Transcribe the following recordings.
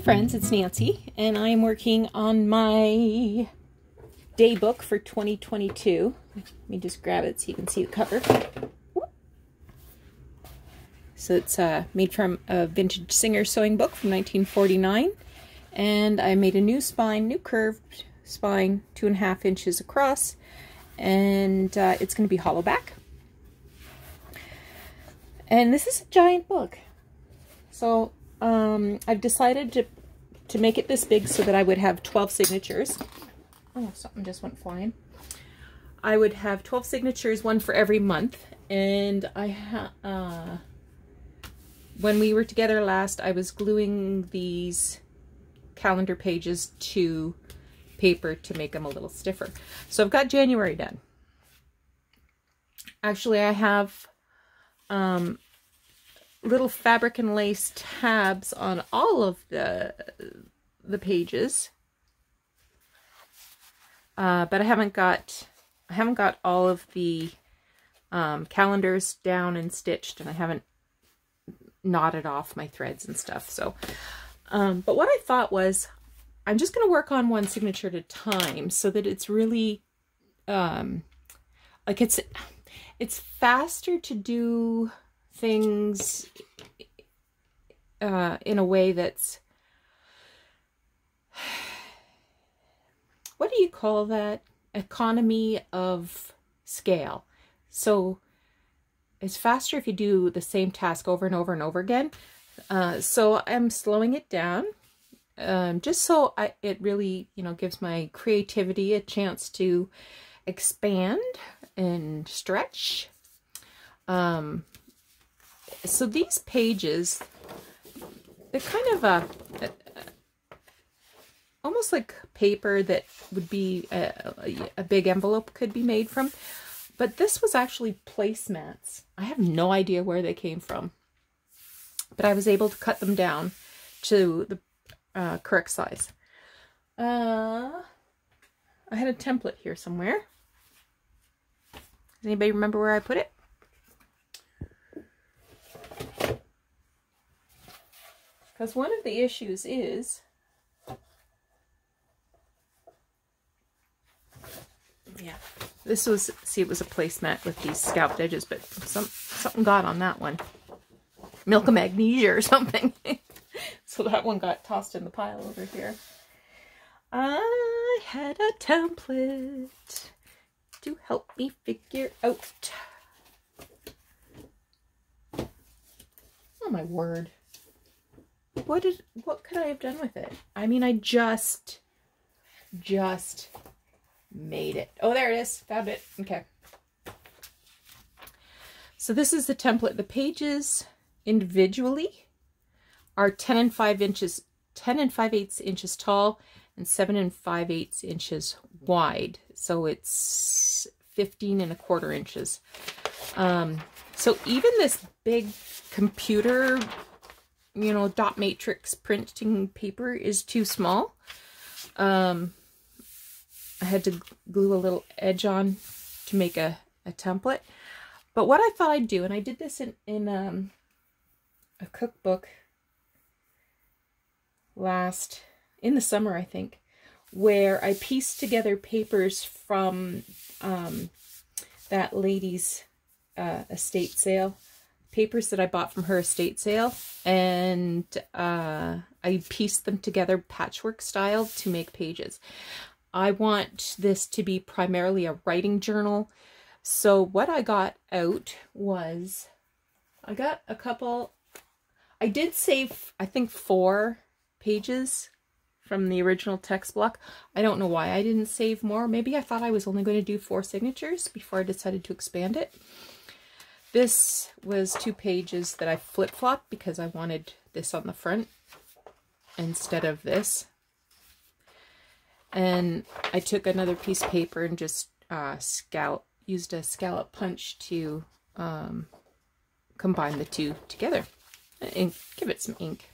friends, it's Nancy, and I'm working on my day book for 2022. Let me just grab it so you can see the cover. So it's uh, made from a vintage Singer sewing book from 1949. And I made a new spine, new curved spine, two and a half inches across. And uh, it's going to be hollow back. And this is a giant book. So um, I've decided to, to make it this big so that I would have 12 signatures. Oh, something just went flying. I would have 12 signatures, one for every month. And I ha uh, when we were together last, I was gluing these calendar pages to paper to make them a little stiffer. So I've got January done. Actually, I have um, little fabric and lace tabs on all of the the pages. Uh, but I haven't got I haven't got all of the um, calendars down and stitched, and I haven't knotted off my threads and stuff. So, um, but what I thought was, I'm just going to work on one signature at a time so that it's really, um, like it's, it's faster to do things uh, in a way that's what do you call that? Economy of scale. So it's faster if you do the same task over and over and over again. Uh, so I'm slowing it down um, just so I, it really you know gives my creativity a chance to expand and stretch. Um, so these pages, they're kind of a, a, almost like paper that would be a, a, big envelope could be made from. But this was actually placemats. I have no idea where they came from. But I was able to cut them down to the uh, correct size. Uh, I had a template here somewhere. Does anybody remember where I put it? Because one of the issues is yeah. This was see it was a placemat with these scalped edges but some something got on that one. Milk of magnesia or something. So that one got tossed in the pile over here. I had a template to help me figure out. Oh my word what did what could I have done with it? I mean, I just just made it. Oh, there it is. Found it. Okay. So this is the template. The pages individually are 10 and 5 inches, 10 and 5 eighths inches tall and 7 and 5 eighths inches wide. So it's 15 and a quarter inches. Um, so even this big computer you know, dot matrix printing paper is too small. Um, I had to glue a little edge on to make a, a template. But what I thought I'd do, and I did this in, in um, a cookbook last, in the summer, I think, where I pieced together papers from um, that lady's uh, estate sale papers that I bought from her estate sale and uh, I pieced them together patchwork style to make pages. I want this to be primarily a writing journal. So what I got out was, I got a couple, I did save, I think four pages from the original text block. I don't know why I didn't save more. Maybe I thought I was only going to do four signatures before I decided to expand it. This was two pages that I flip-flopped because I wanted this on the front instead of this. And I took another piece of paper and just uh, scallop, used a scallop punch to um, combine the two together and give it some ink.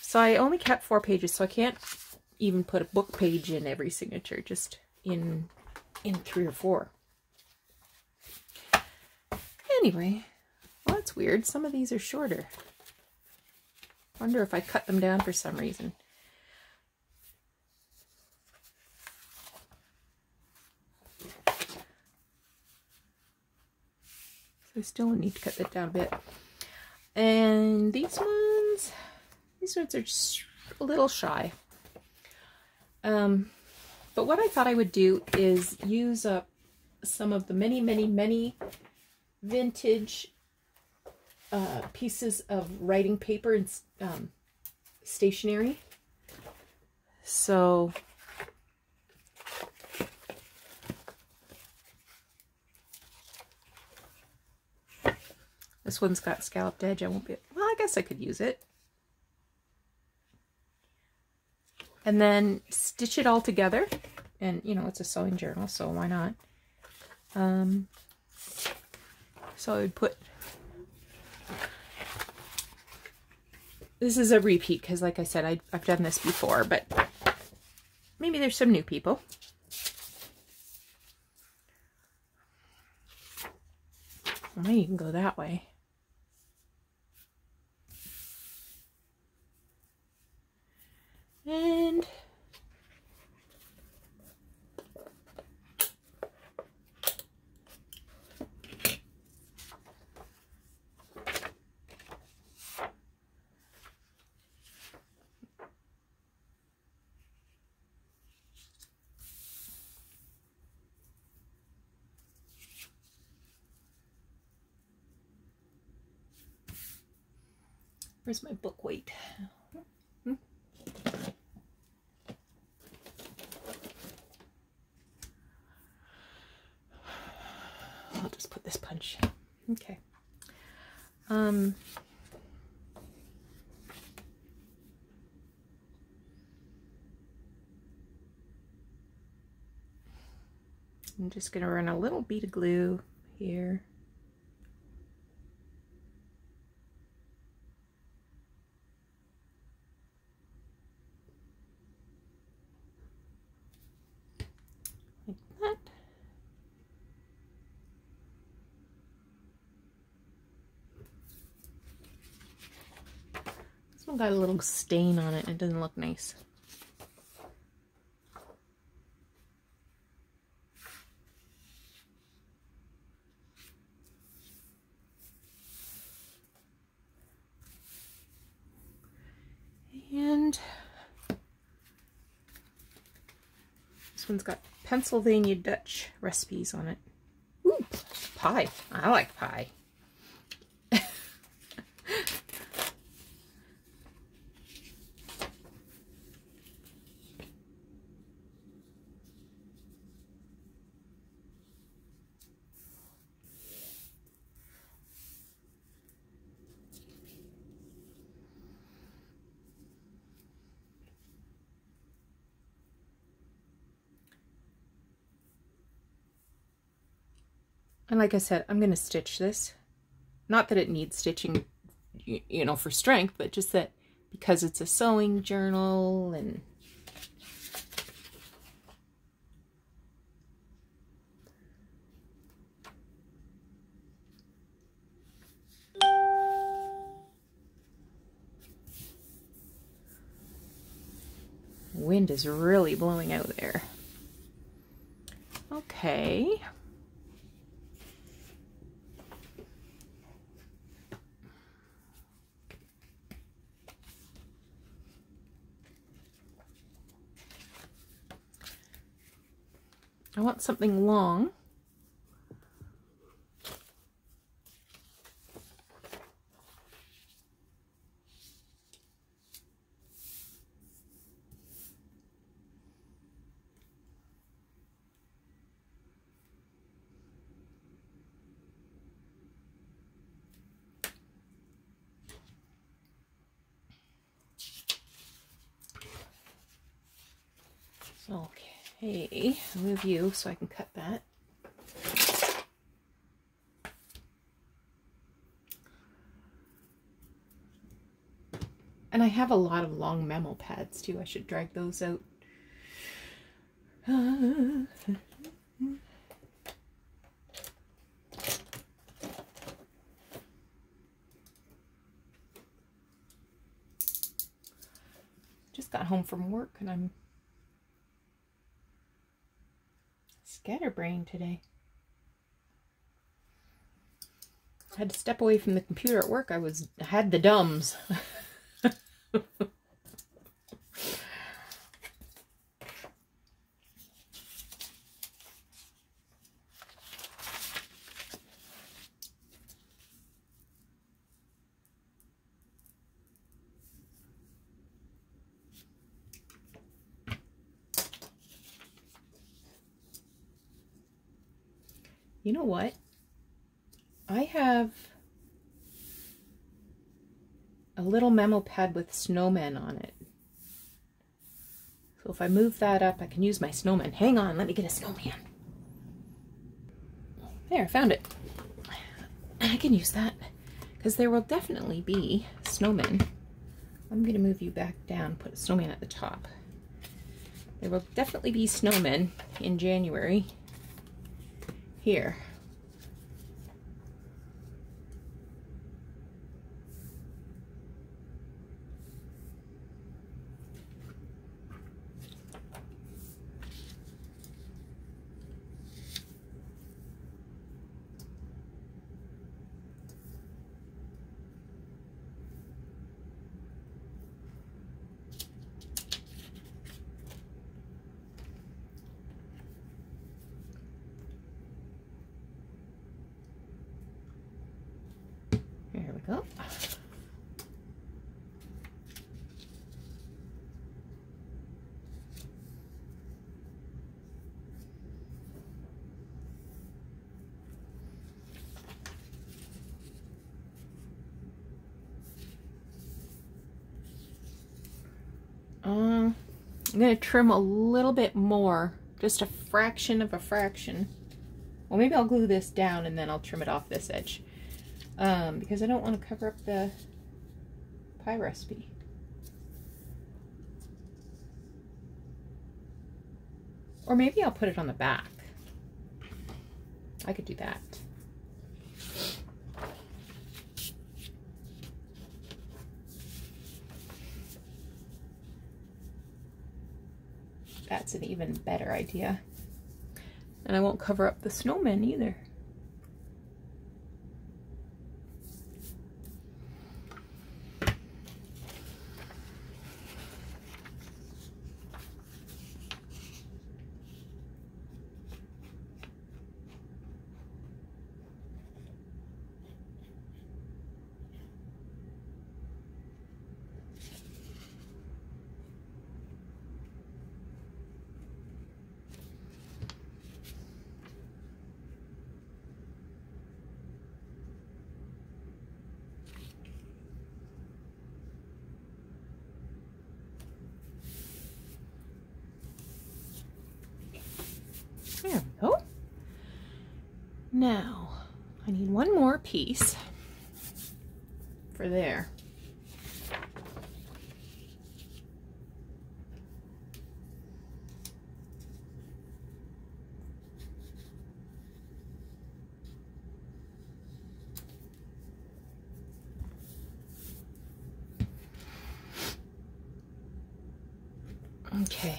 So I only kept four pages, so I can't even put a book page in every signature, just in in three or four. Anyway, well, that's weird. Some of these are shorter. wonder if I cut them down for some reason. So I still need to cut that down a bit. And these ones, these ones are just a little shy. Um, but what I thought I would do is use up some of the many, many, many vintage uh, pieces of writing paper and um, stationery. So this one's got scalloped edge. I won't be, well, I guess I could use it. And then stitch it all together. And, you know, it's a sewing journal, so why not? Um, so I would put this is a repeat because like I said I, I've done this before but maybe there's some new people. Maybe you can go that way and Where's my book weight? I'll just put this punch. Okay. Um, I'm just going to run a little bead of glue here. Got a little stain on it. It doesn't look nice. And this one's got Pennsylvania Dutch recipes on it. Ooh, pie. I like pie. And like I said, I'm going to stitch this. Not that it needs stitching, you know, for strength, but just that because it's a sewing journal and wind is really blowing out there. Okay. I want something long. Okay. You so I can cut that. And I have a lot of long memo pads too. I should drag those out. Just got home from work and I'm scatterbrained today. I had to step away from the computer at work. I was I had the dumbs. You know what? I have a little memo pad with snowmen on it. So if I move that up, I can use my snowman. Hang on, let me get a snowman. There, I found it. I can use that because there will definitely be snowmen. I'm going to move you back down, put a snowman at the top. There will definitely be snowmen in January here. go. Um, I'm going to trim a little bit more, just a fraction of a fraction. Well, maybe I'll glue this down and then I'll trim it off this edge um, because I don't want to cover up the pie recipe. Or maybe I'll put it on the back. I could do that. That's an even better idea. And I won't cover up the snowmen either. There we go. Now, I need one more piece for there. Okay.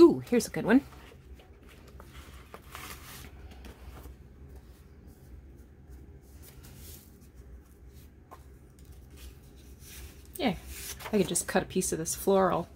Ooh, here's a good one. Yeah, I could just cut a piece of this floral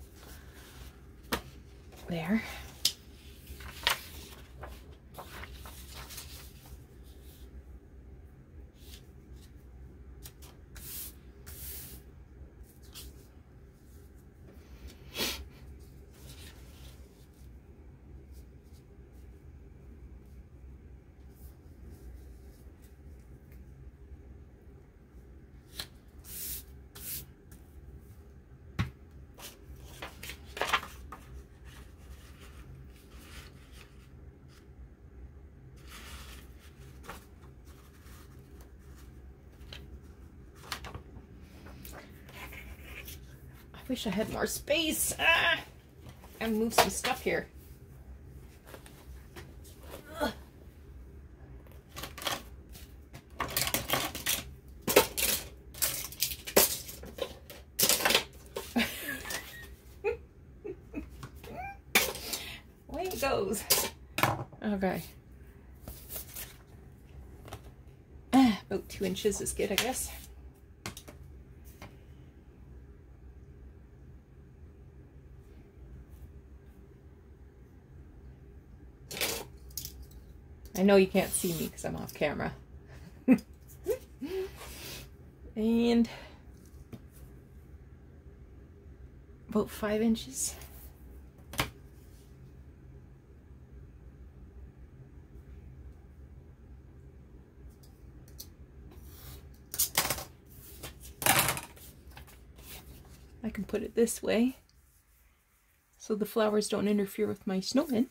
wish I had more space. Ah! And move some stuff here. Away it goes. Okay. Ah, about two inches is good, I guess. I know you can't see me because I'm off camera. and about five inches. I can put it this way so the flowers don't interfere with my snowman.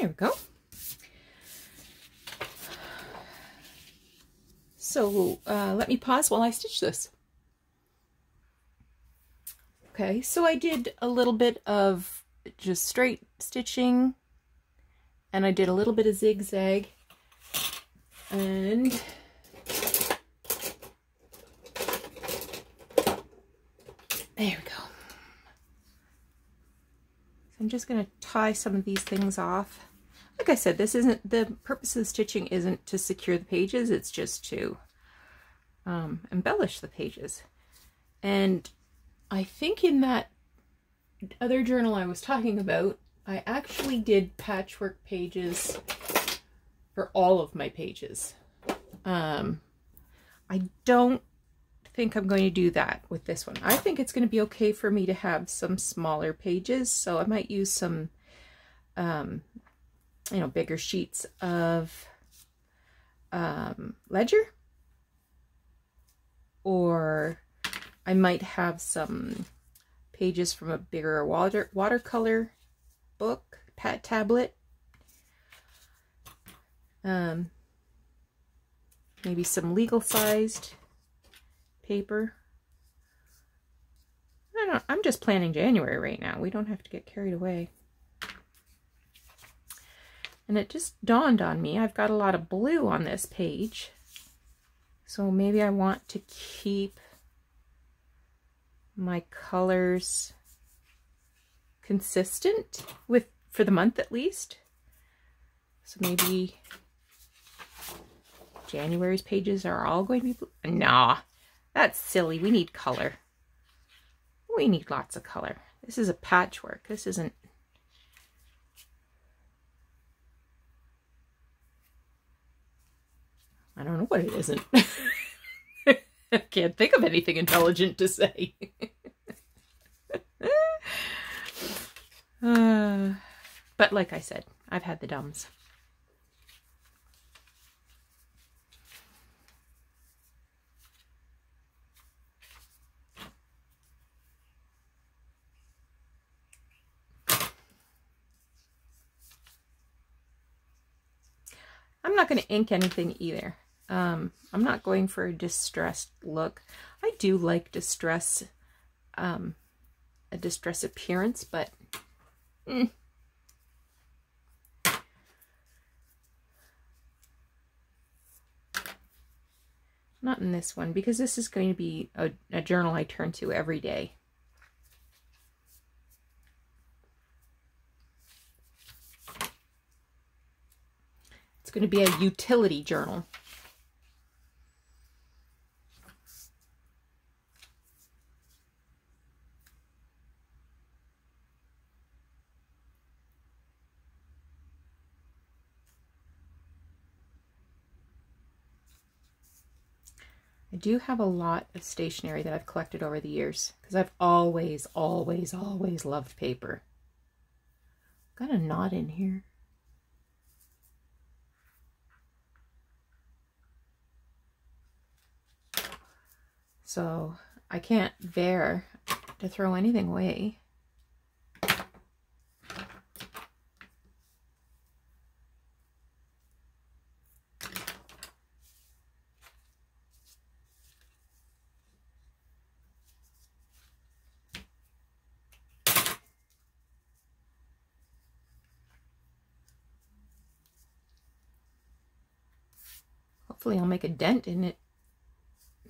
There we go. So uh, let me pause while I stitch this. Okay, so I did a little bit of just straight stitching and I did a little bit of zigzag and there we go. I'm just going to tie some of these things off. Like I said, this isn't, the purpose of the stitching isn't to secure the pages, it's just to um, embellish the pages. And I think in that other journal I was talking about, I actually did patchwork pages for all of my pages. Um, I don't think I'm going to do that with this one. I think it's going to be okay for me to have some smaller pages, so I might use some, um, you know, bigger sheets of um, ledger, or I might have some pages from a bigger water watercolor book, pat tablet, um, maybe some legal sized paper. I don't, I'm just planning January right now. We don't have to get carried away. And it just dawned on me, I've got a lot of blue on this page. So maybe I want to keep my colors consistent with for the month at least. So maybe January's pages are all going to be blue. Nah, that's silly. We need color. We need lots of color. This is a patchwork. This isn't... I don't know what it isn't. I can't think of anything intelligent to say. uh, but like I said, I've had the dumbs. I'm not going to ink anything either. Um, I'm not going for a distressed look. I do like distress, um, a distress appearance, but mm. not in this one because this is going to be a, a journal I turn to every day. It's going to be a utility journal. Do have a lot of stationery that I've collected over the years because I've always, always, always loved paper. Got a knot in here. So I can't bear to throw anything away. Hopefully I'll make a dent in it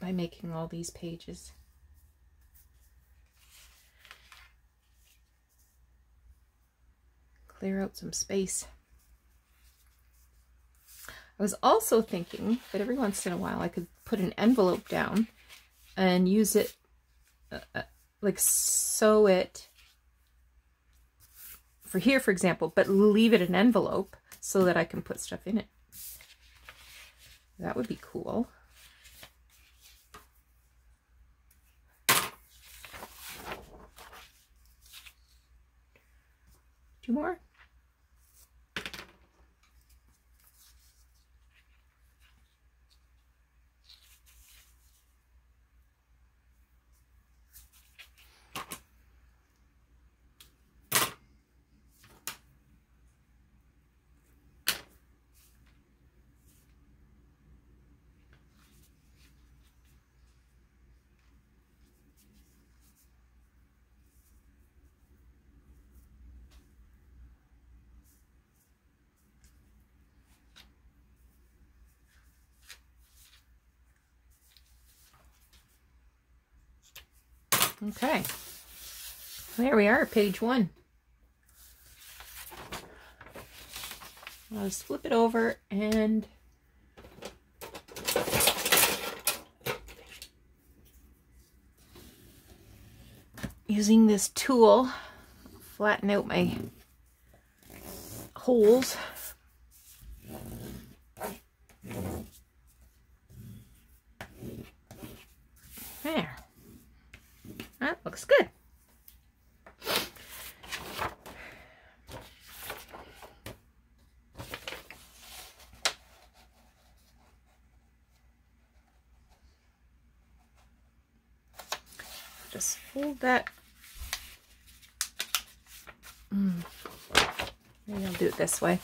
by making all these pages. Clear out some space. I was also thinking that every once in a while I could put an envelope down and use it, uh, uh like sew it for here, for example, but leave it an envelope so that I can put stuff in it. That would be cool. Two more. Okay. There we are, page one. I'll just flip it over and using this tool, flatten out my holes. There. That looks good. Just fold that. Mm. Maybe I'll do it this way.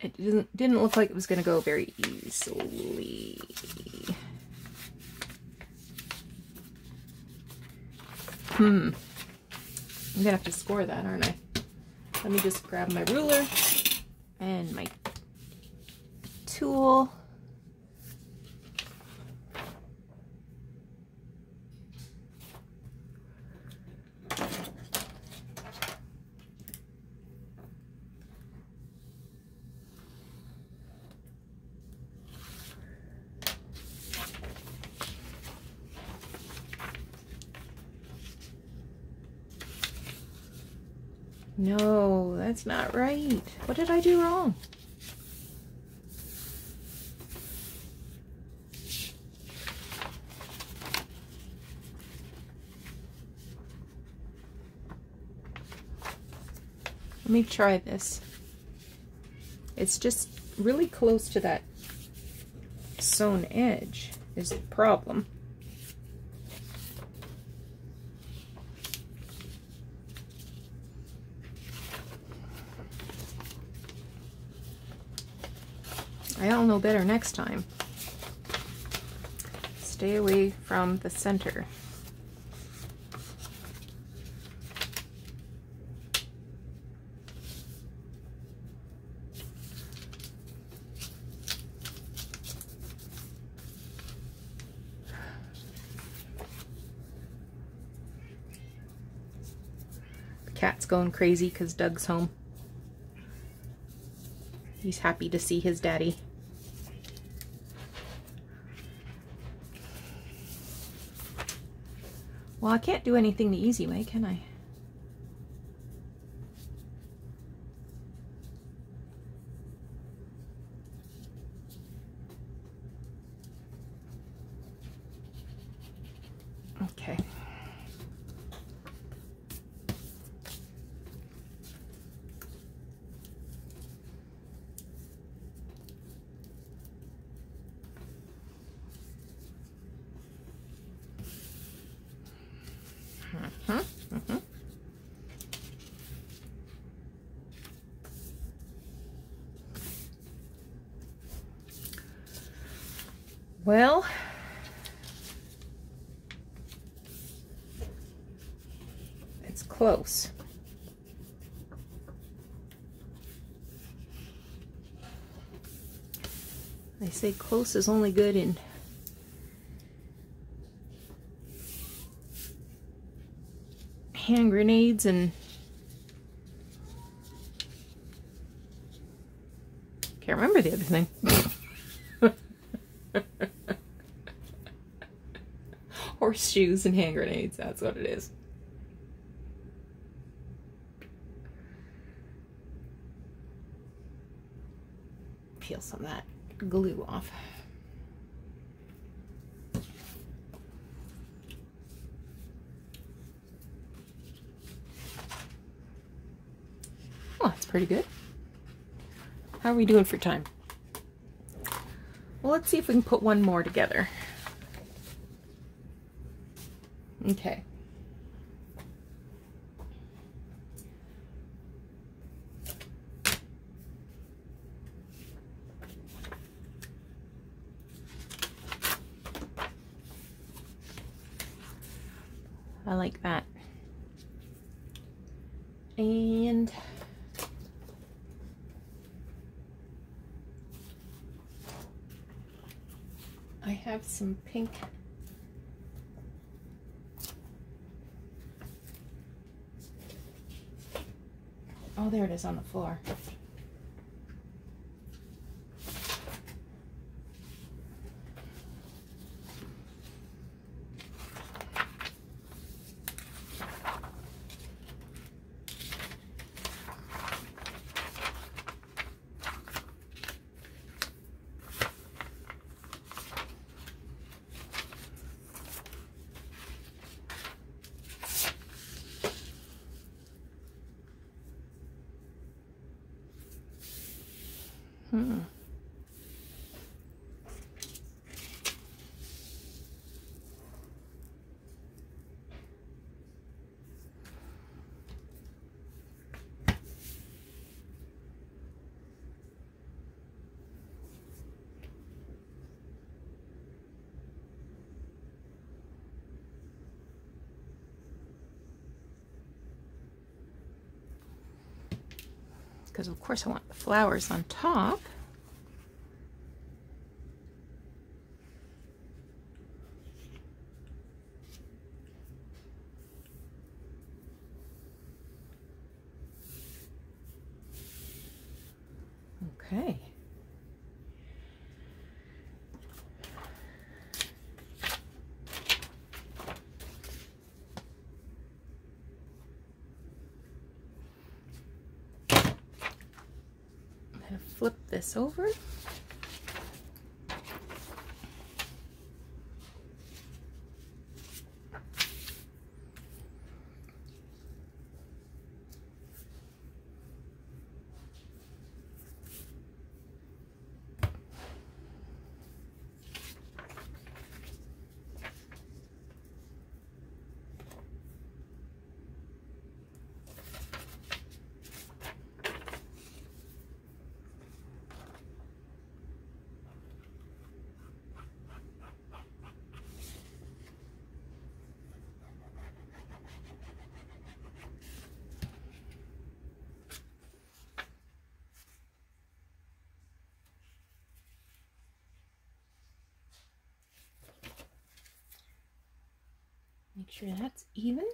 It didn't didn't look like it was going to go very easily. Hmm. I'm gonna have to score that, aren't I? Let me just grab my ruler and my tool. No, not right. What did I do wrong? Let me try this. It's just really close to that sewn edge is the problem. I'll know better next time. Stay away from the center. The cat's going crazy because Doug's home. He's happy to see his daddy. I can't do anything the easy way, can I? Okay. Well, it's close. They say close is only good in hand grenades and can't remember the other thing. Horseshoes and hand grenades, that's what it is. Peel some of that glue off. Oh, that's pretty good. How are we doing for time? Well, let's see if we can put one more together. Okay. I like that. And I have some pink Oh, there it is on the floor. Hmm. Because of course I want the flowers on top. Okay. I'm going to flip this over. Sure that's even.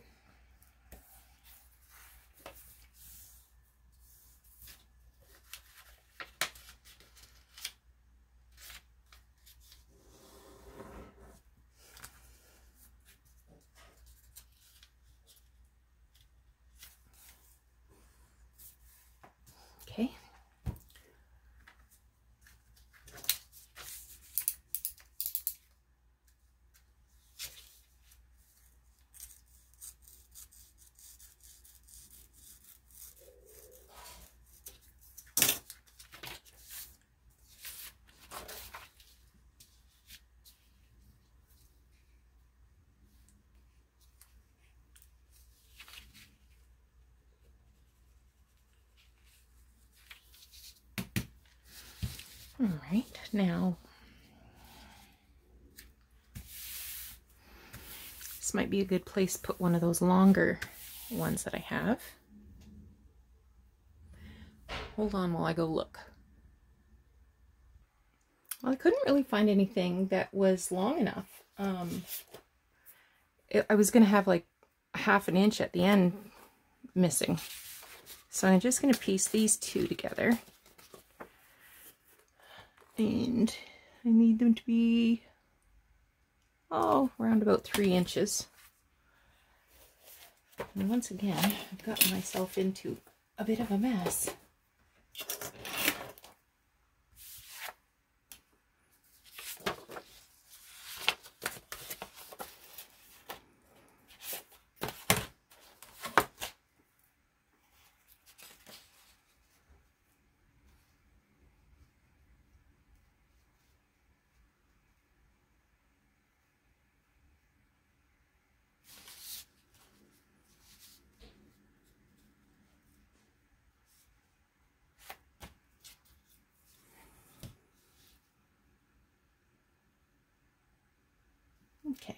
Okay. All right, now this might be a good place to put one of those longer ones that I have. Hold on while I go look. Well, I couldn't really find anything that was long enough. Um, it, I was going to have like half an inch at the end missing. So I'm just going to piece these two together. And I need them to be, oh, around about three inches. And once again, I've gotten myself into a bit of a mess. Okay.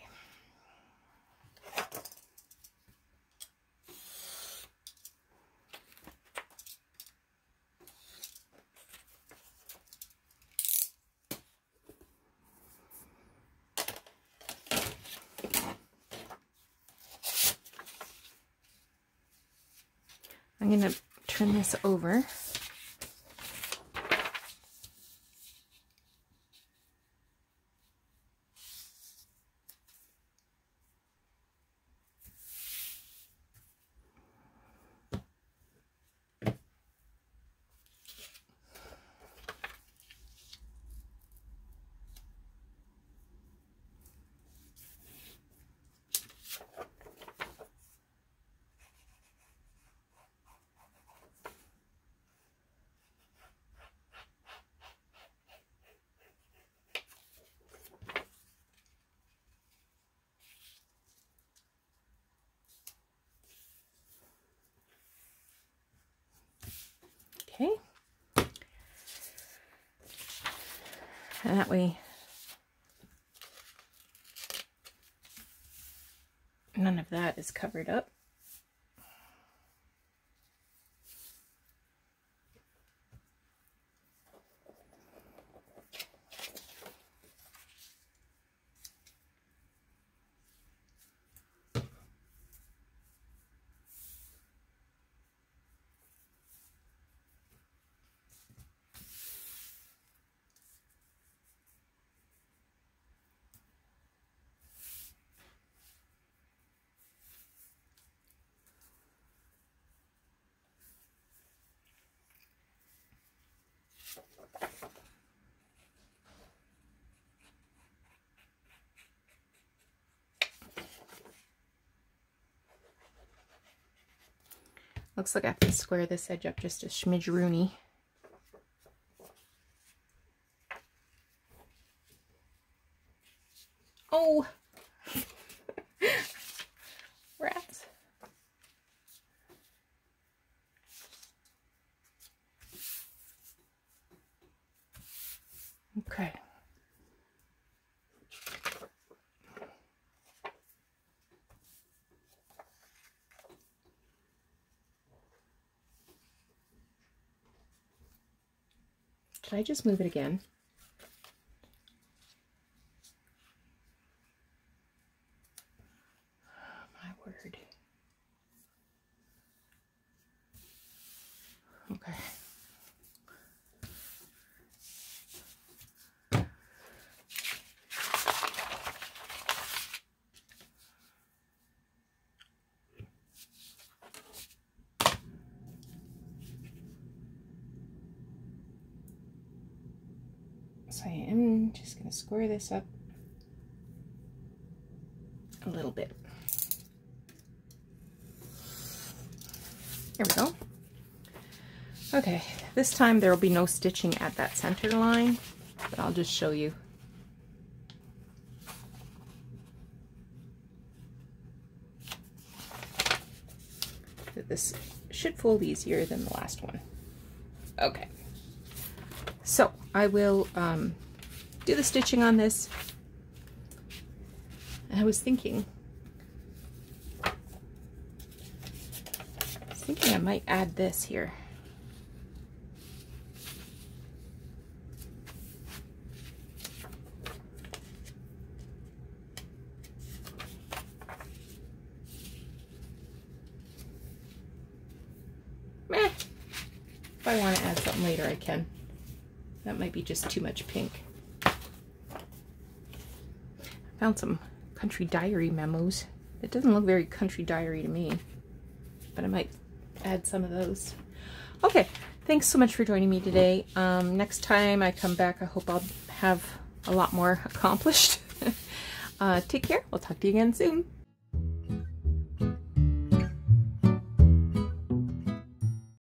I'm going to turn this over. Okay. And that way none of that is covered up. Looks like I have to square this edge up just a smidge rooney. Oh! Rats. Okay. I just move it again? My word. Okay. So I am just going to square this up a little bit. There we go. Okay, this time there will be no stitching at that center line, but I'll just show you. This should fold easier than the last one. Okay, so I will um, do the stitching on this. I was thinking, I was thinking I might add this here. Meh. If I want to add something later, I can. That might be just too much pink. Found some country diary memos. It doesn't look very country diary to me, but I might add some of those. Okay, thanks so much for joining me today. Um, next time I come back, I hope I'll have a lot more accomplished. uh, take care. We'll talk to you again soon.